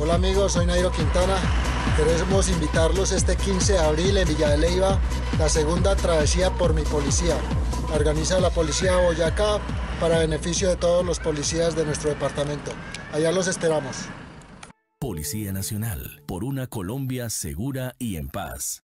Hola amigos, soy Nairo Quintana. Queremos invitarlos este 15 de abril en Villa de Leiva, la segunda travesía por mi policía. Organiza la Policía Boyacá para beneficio de todos los policías de nuestro departamento. Allá los esperamos. Policía Nacional, por una Colombia segura y en paz.